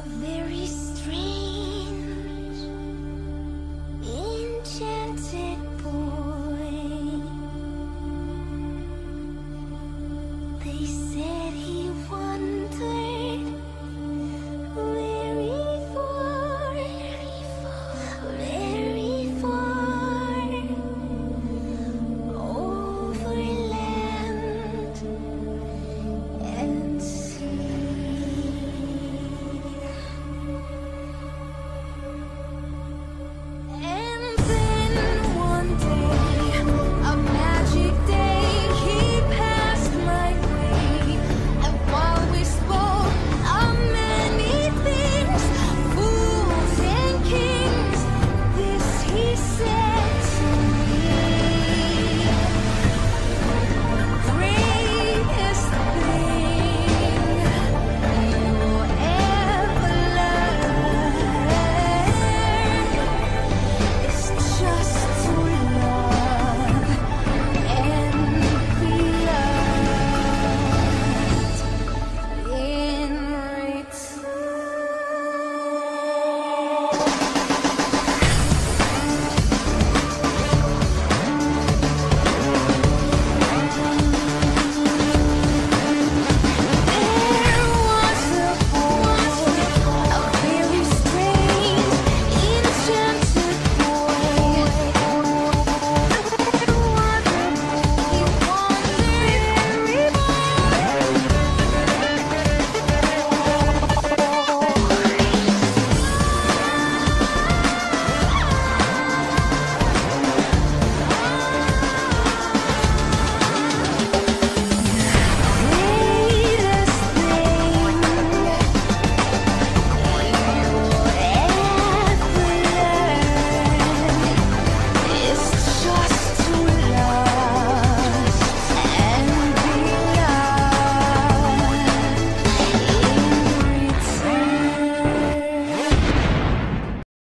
a very